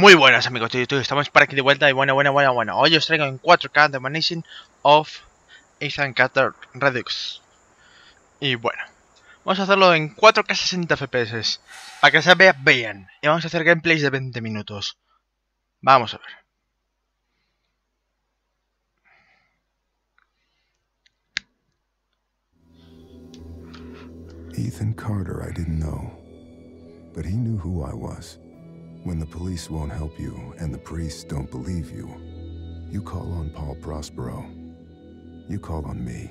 Muy buenas amigos, estamos para aquí de vuelta y bueno, bueno, bueno, bueno. Hoy os traigo en 4K The Managing of Ethan Carter Redux. Y bueno, vamos a hacerlo en 4K 60 FPS, para que se vea bien. Y vamos a hacer gameplays de 20 minutos. Vamos a ver. Ethan Carter I didn't know, but he knew who I was. When the police won't help you and the priests don't believe you, you call on Paul Prospero. You call on me.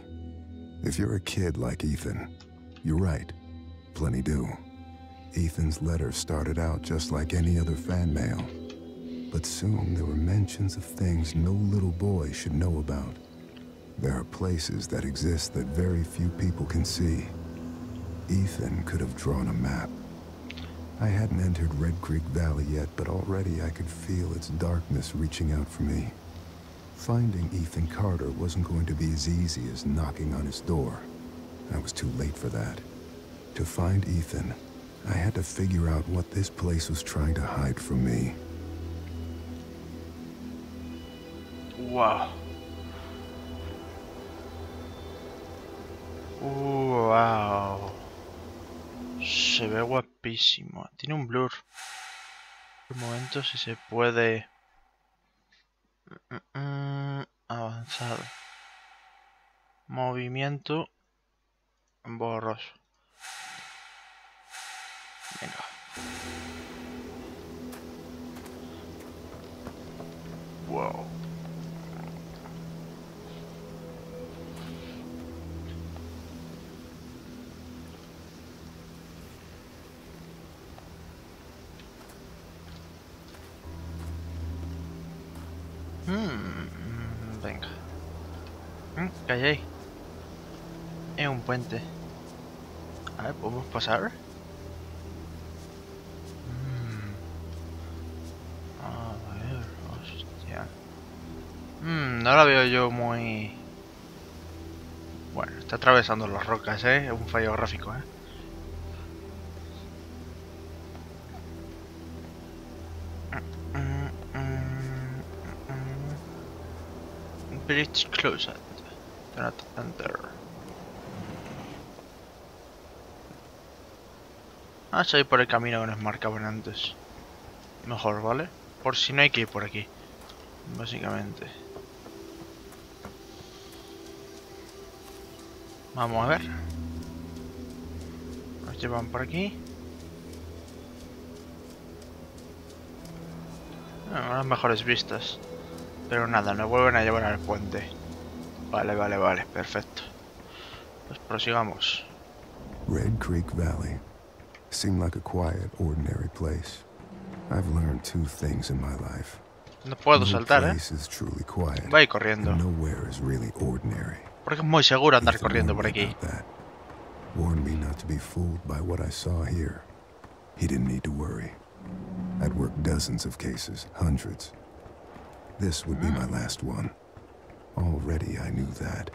If you're a kid like Ethan, you're right. Plenty do. Ethan's letter started out just like any other fan mail. But soon there were mentions of things no little boy should know about. There are places that exist that very few people can see. Ethan could have drawn a map. I hadn't entered Red Creek Valley yet, but already I could feel its darkness reaching out for me. Finding Ethan Carter wasn't going to be as easy as knocking on his door. I was too late for that. To find Ethan, I had to figure out what this place was trying to hide from me. Wow. Wow. Se ve. Tiene un blur. Un momento si se puede... Mm, mm, avanzar. Movimiento. Borroso. Venga. Wow. Mm, venga. Mm, ¿Qué hay ahí? Es un puente. A ver, ¿podemos pasar? Mm. A ver, hostia. Mm, no la veo yo muy... Bueno, está atravesando las rocas, ¿eh? Es un fallo gráfico, ¿eh? Bridge closed. Do not enter. Ah, soy por el camino que nos marcaban antes. Mejor, ¿vale? Por si no hay que ir por aquí. Básicamente. Vamos a ver. Nos llevan por aquí. Ah, las mejores vistas. Pero nada, me vuelven a llevar al puente. Vale, vale, vale, perfecto. Pues prosigamos. Red Creek Valley seemed like a quiet, ordinary place. I've learned two things in my life. No puedo saltar, ¿eh? Voy corriendo. Porque es muy seguro andar corriendo por aquí. Warned me not to be fooled by what I saw here. He didn't need to worry. I'd worked dozens of cases, hundreds. This would be my last one. Already I knew that.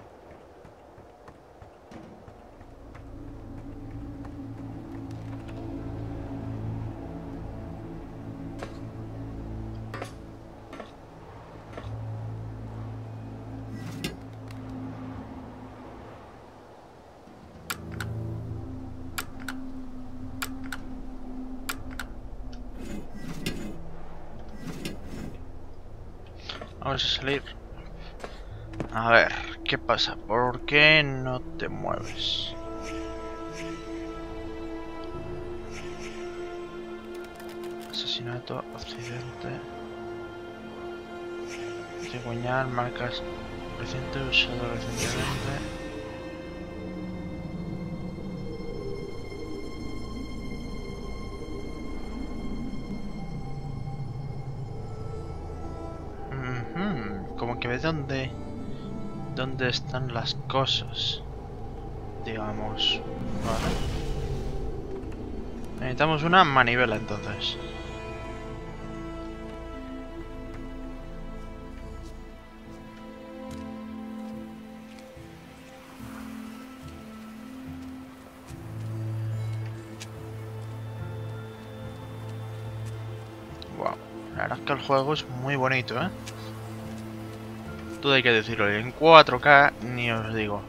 Vamos a salir. A ver, ¿qué pasa? ¿Por qué no te mueves? Asesinato, accidente. Cigüeñal, marcas reciente usado recientemente. Dónde están las cosas. Digamos. Vale. Necesitamos una manivela entonces. Wow. La verdad es que el juego es muy bonito, ¿eh? Todo hay que decirlo. En 4K ni os digo.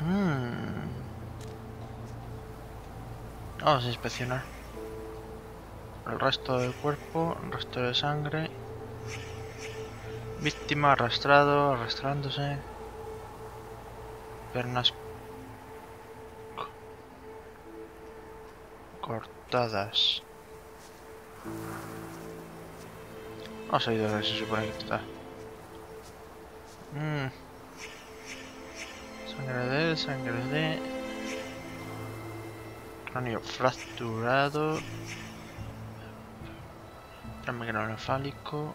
Mm. Vamos a inspeccionar el resto del cuerpo, el resto de sangre. Víctima arrastrado, arrastrándose. Piernas co- cortadas. A ir donde se supone que está. Mm. Sangre de sangre de... Cráneo fracturado. Trama fálico.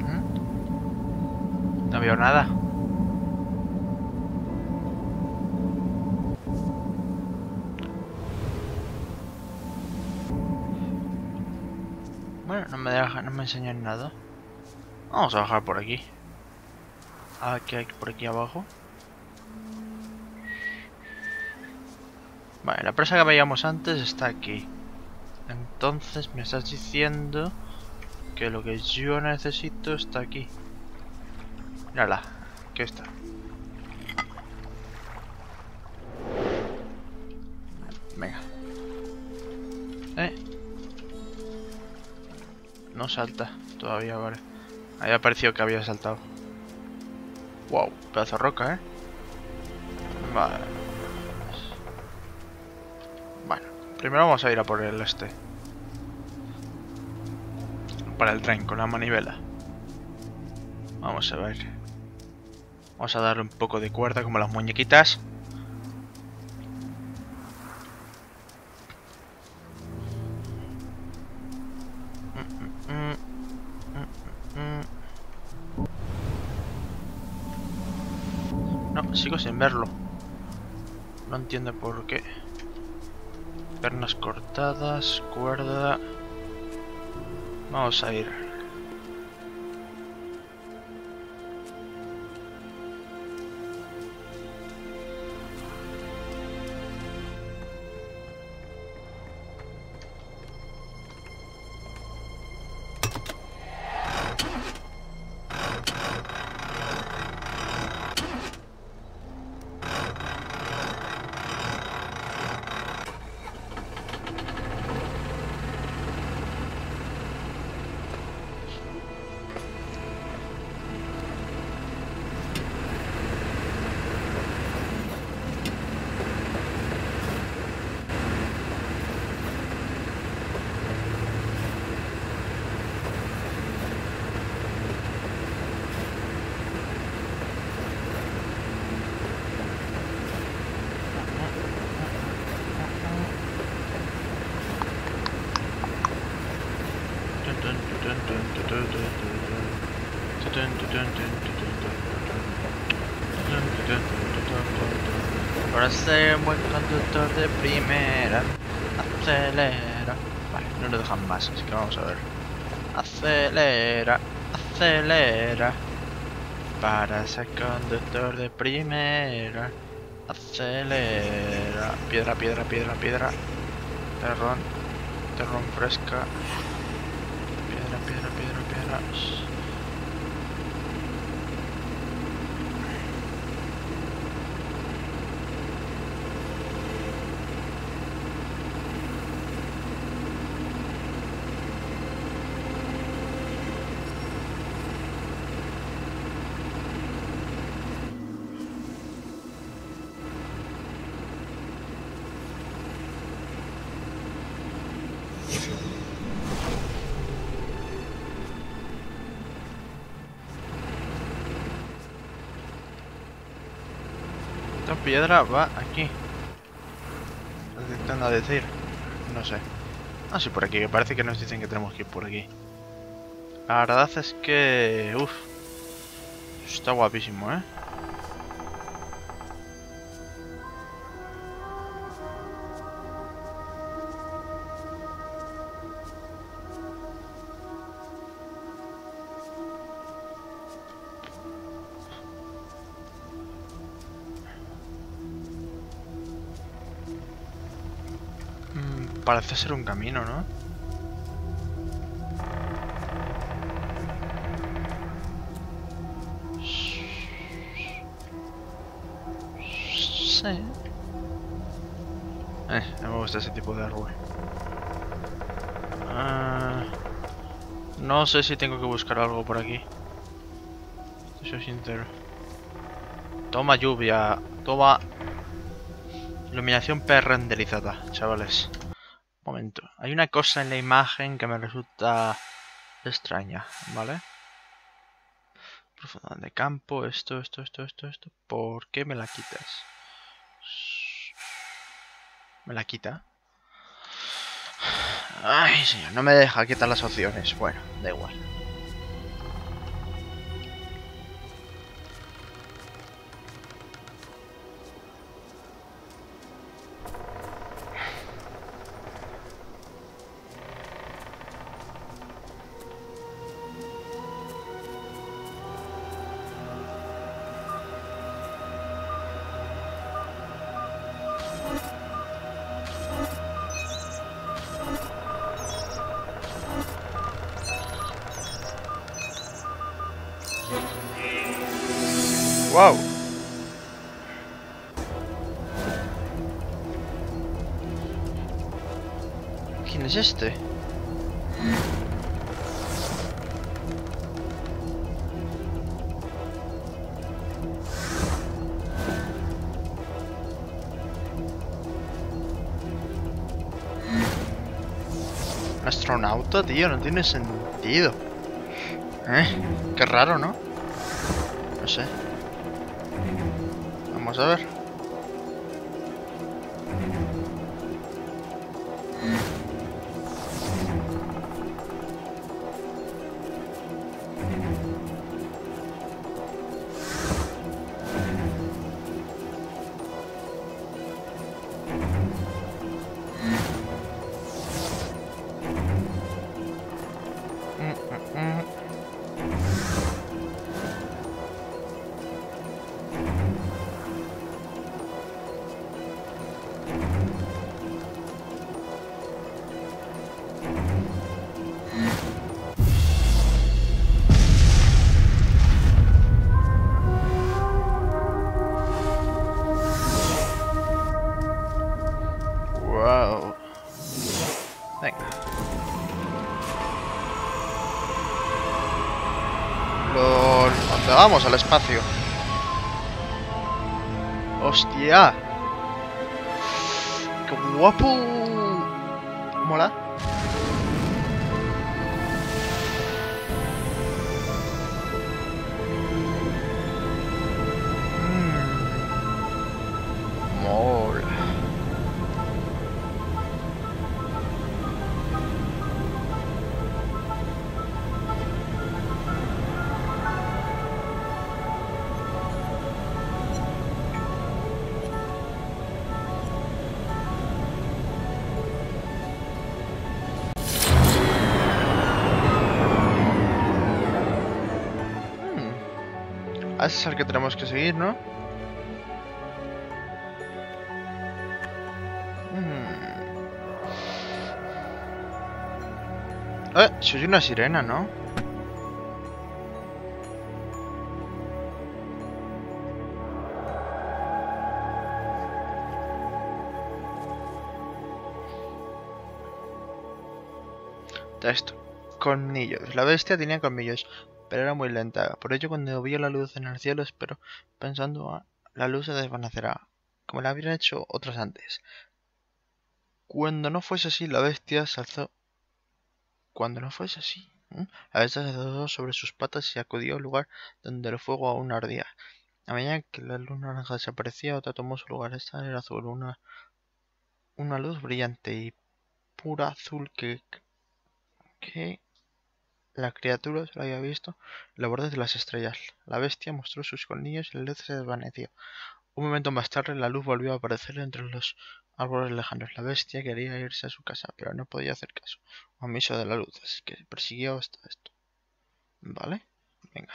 ¿Mm? No veo nada. Me enseñan nada. Vamos a bajar por aquí. A ver qué hay por aquí abajo. Vale, la presa que veíamos antes está aquí. Entonces me estás diciendo que lo que yo necesito está aquí. Mírala, aquí está. Venga. No salta todavía, vale. Había parecido que había saltado. Wow, pedazo de roca, ¿eh? Vale. Bueno, primero vamos a ir a por el este. Para el tren con la manivela. Vamos a ver. Vamos a darle un poco de cuerda como las muñequitas. Sigo sin verlo. No entiendo por qué. Pernas cortadas, cuerda. Vamos a ir. Para ser buen conductor de primera, acelera. Vale, no nos dejan más, así que vamos a ver. Acelera, acelera. Para ser conductor de primera, acelera. Piedra, piedra, piedra, piedra. Terrón, terrón fresca. Piedra, piedra, piedra, piedra. Esta piedra va aquí. Intentando decir. No sé. Ah, sí, por aquí, que parece que nos dicen que tenemos que ir por aquí. La verdad es que... Uf. Está guapísimo, ¿eh? Parece ser un camino, ¿no? Sí. Eh, no me gusta ese tipo de árbol. Ah, no sé si tengo que buscar algo por aquí. Soy sincero. Toma lluvia. Toma iluminación pre-renderizada, chavales. Hay una cosa en la imagen que me resulta extraña, ¿vale? Profundidad de campo, esto, esto, esto, esto, esto. ¿Por qué me la quitas? ¿Me la quita? Ay, señor, no me deja quitar las opciones. Bueno, da igual. Wow. ¿Quién es este? Astronauta, tío, no tiene sentido. ¿Eh? Qué raro, ¿no? No sé. Vamos a ver. Vamos? Al espacio. ¡Hostia! ¡Qué guapo! Es el que tenemos que seguir, ¿no? Hmm. Eh, soy una sirena, ¿no? Texto. Colmillos. La bestia tenía colmillos, pero era muy lenta. Por ello, cuando vio la luz en el cielo, esperó, pensando, "Ah, la luz se desvanecerá, como la habían hecho otros antes. Cuando no fuese así, la bestia se alzó. Cuando no fuese así, ¿eh? la bestia se alzó sobre sus patas y acudió al lugar donde el fuego aún ardía. A medida que la luz naranja desaparecía, otra tomó su lugar. Esta era azul, una, una luz brillante y pura azul que, que la criatura se la había visto en la borde de las estrellas. La bestia mostró sus colmillos y la luz se desvaneció. Un momento más tarde la luz volvió a aparecer entre los árboles lejanos. La bestia quería irse a su casa, pero no podía hacer caso omiso de la luz, así que persiguió hasta esto. ¿Vale? Venga.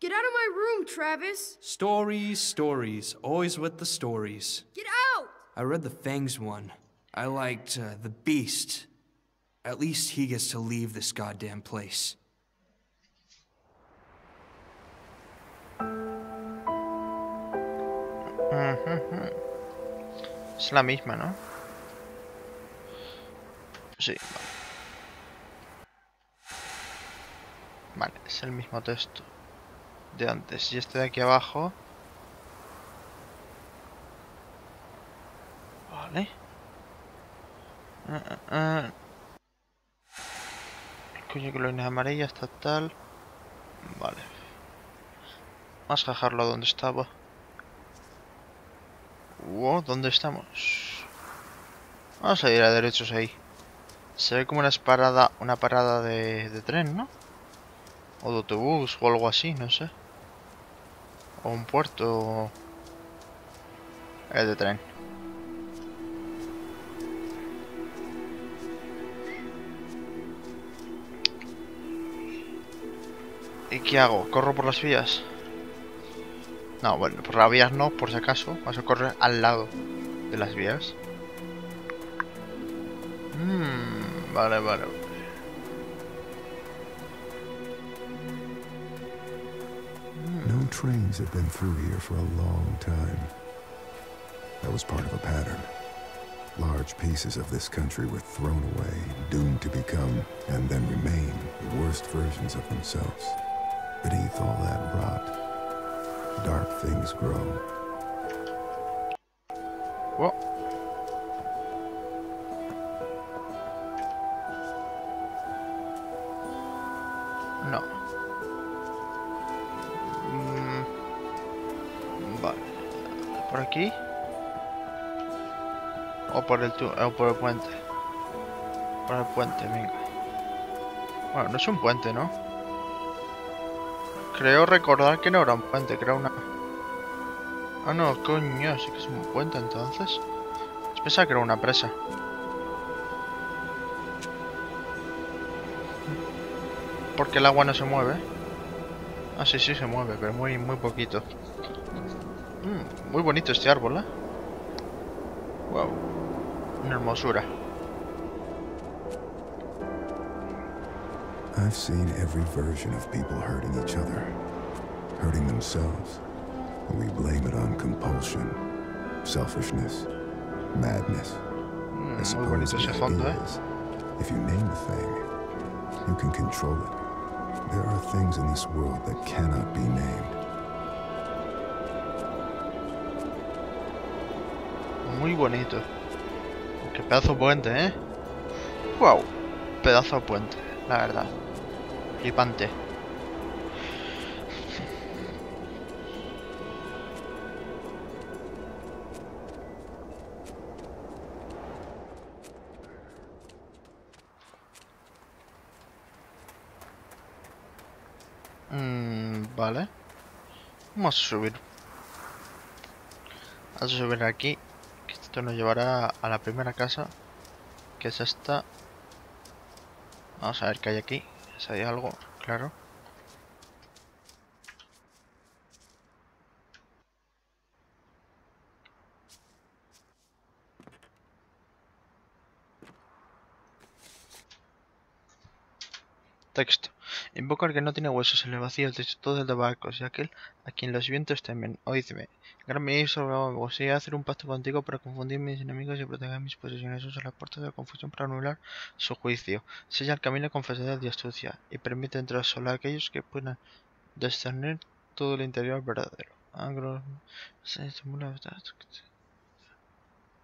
Get out of my room, Travis! Stories, stories, always with the stories. Get out! I read the Fangs one. I liked uh, the Beast. At least he gets to leave this goddamn place. Ujujú. Es la misma, ¿no? Sí, vale. Es el mismo texto de antes. Y este de aquí abajo. Vale. Ah, ah, ah. Coño, colonia amarilla está tal. Vale. Vamos a dejarlo donde estaba. Wow, ¿dónde estamos? Vamos a ir a derechos ahí. Se ve como una parada, una parada de, de tren, ¿no? O de autobús o algo así, no sé. O un puerto. Es de tren. Qué hago? ¿Corro por las vías? No, bueno, por las vías no, por si acaso. Vamos a correr al lado de las vías. Mmm, vale, vale. No trains have been through here for a long time. That was part of a pattern. Large pieces of this country were thrown away, doomed to become, and then remain, the worst versions of themselves. Beneath all that rot, dark things grow. Wow. No. Mm. ¿Por aquí? O por el o por el puente. Por el puente, venga. Bueno, no es un puente, ¿no? Creo recordar que no era un puente, que era una... Ah, no, coño, sí que es un puente entonces. Pensaba que era una presa. Porque el agua no se mueve. Ah, sí, sí se mueve, pero muy, muy poquito. Mm, muy bonito este árbol, ¿eh? Wow. Una hermosura. I've seen every version of people hurting each other, hurting themselves. And we blame it on compulsion, selfishness, madness. I suppose the idea is, if you name a thing, you can control it. There are things in this world that cannot be named. Muy bonito. Qué pedazo puente, ¿eh? Wow. Pedazo de puente, la verdad. Flipante. Mm, vale. Vamos a subir. Vamos a subir aquí. Que esto nos llevará a la primera casa. Que es esta. Vamos a ver qué hay aquí. Si hay algo, claro. Texto. Invoco al que no tiene huesos en el vacío, el techo todo el de barcos, y aquel a quien los vientos temen. Oídme. Gran ministro, voy a hacer un pacto contigo para confundir mis enemigos y proteger mis posesiones. Usa las puertas de la confusión para anular su juicio. Sella el camino con falsedad y astucia, y permite entrar solo a aquellos que puedan discernir todo el interior verdadero.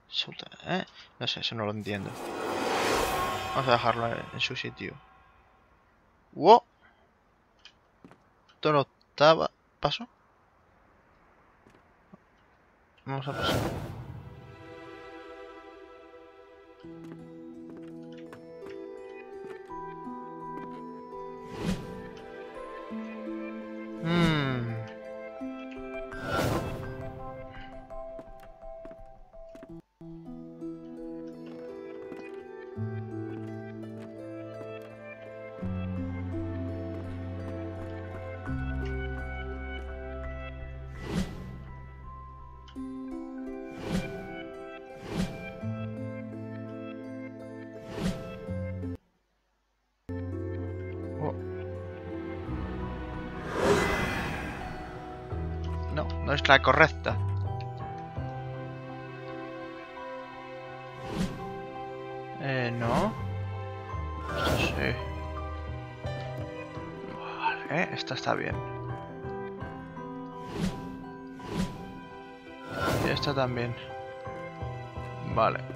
Suelta, ¿eh? No sé, eso no lo entiendo. Vamos a dejarlo en su sitio. ¡Wow! Esto no estaba... ¿Paso? Vamos a pasar. Es la correcta. Eh, no. Sí. Vale, esta está bien. Y esta también. Vale.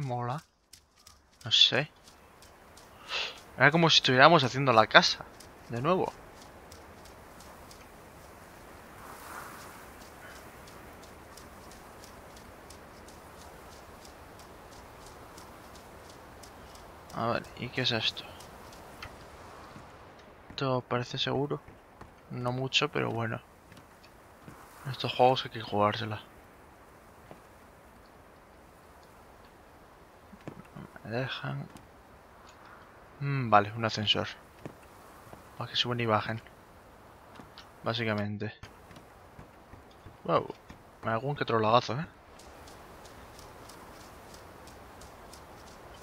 Mola. No sé. Era como si estuviéramos haciendo la casa. De nuevo. A ver, ¿y qué es esto? Esto parece seguro. No mucho, pero bueno. En estos juegos hay que jugársela. Me dejan. Mm, vale, un ascensor. Para que suben y bajen. Básicamente. Wow. Algún que otro lagazo, eh.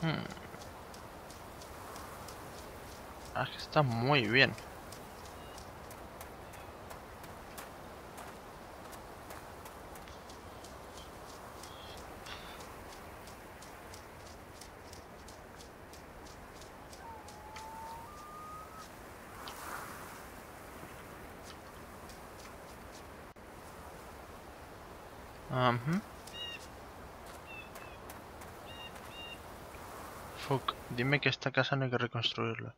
Hmm. Ah, que está muy bien. Dime que esta casa no hay que reconstruirla.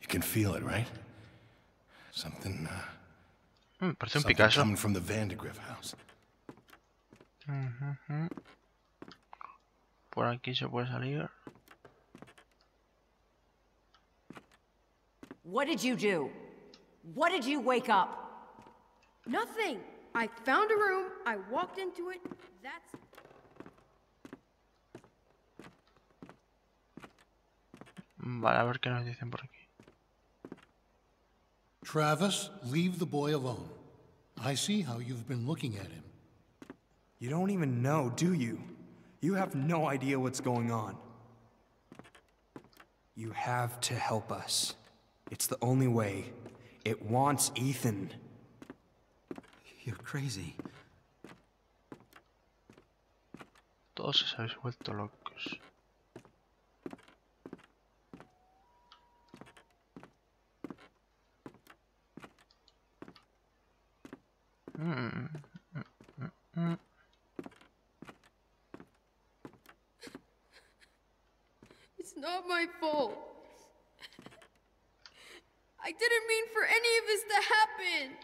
You can feel it, right? Something, uh, Mm, parece un something Picasso. coming from the Vandergrift house. Por aquí se puede salir. What did you do? What did you wake up? Nothing. I found a room, I walked into it, that's Vale, a ver qué nos dicen por aquí. Travis, leave the boy alone. I see how you've been looking at him. You don't even know, do you? You have no idea what's going on. You have to help us. It's the only way. It wants Ethan. You're crazy. Todos os habéis vuelto locos. Mm, mm, mm, mm. It's not my fault. I didn't mean for any of this to happen.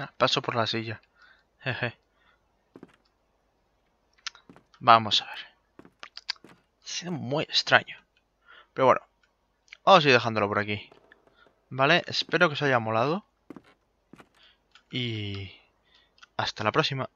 Ah, paso por la silla. Jeje. Vamos a ver. Sido muy extraño. Pero bueno. Vamos a ir dejándolo por aquí. Vale, espero que os haya molado. Y... Hasta la próxima.